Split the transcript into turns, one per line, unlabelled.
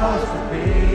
nosso peito.